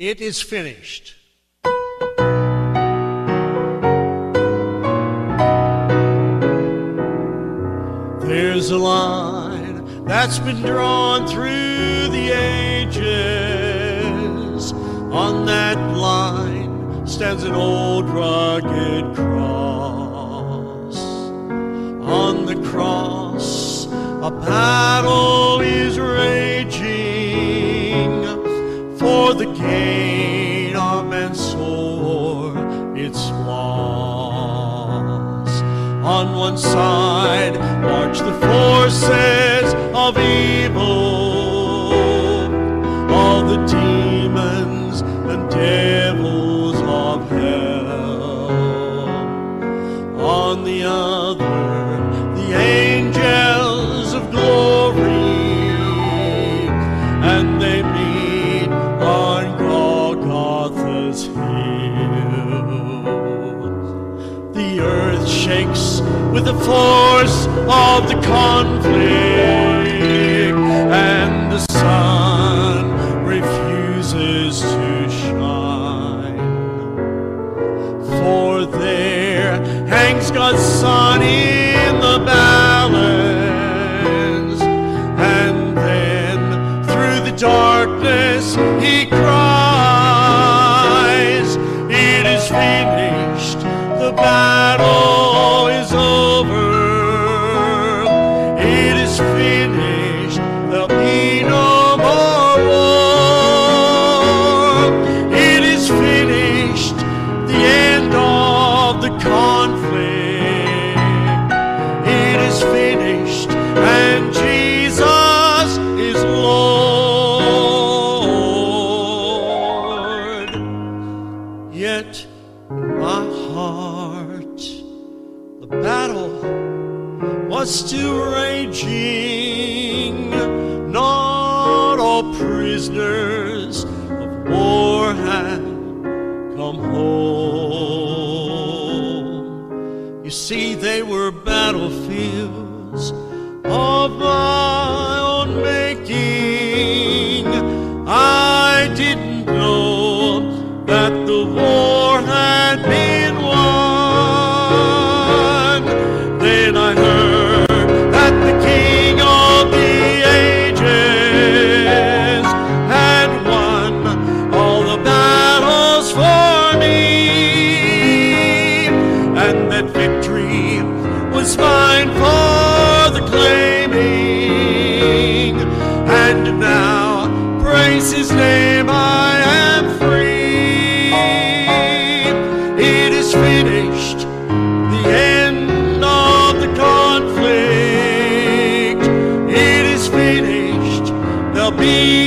It is finished. There's a line that's been drawn through the ages. On that line stands an old rugged cross. On the cross, a battle On one side march the forces of evil, all the demons and devils of hell. On the other, the angels of glory, and they meet on Golgotha's hill. The earth shakes with the force of the conflict, In my heart, the battle was still raging. Not all prisoners of war had come home. You see, they were battlefields is mine for the claiming. And now, praise his name, I am free. It is finished, the end of the conflict. It is finished, there'll be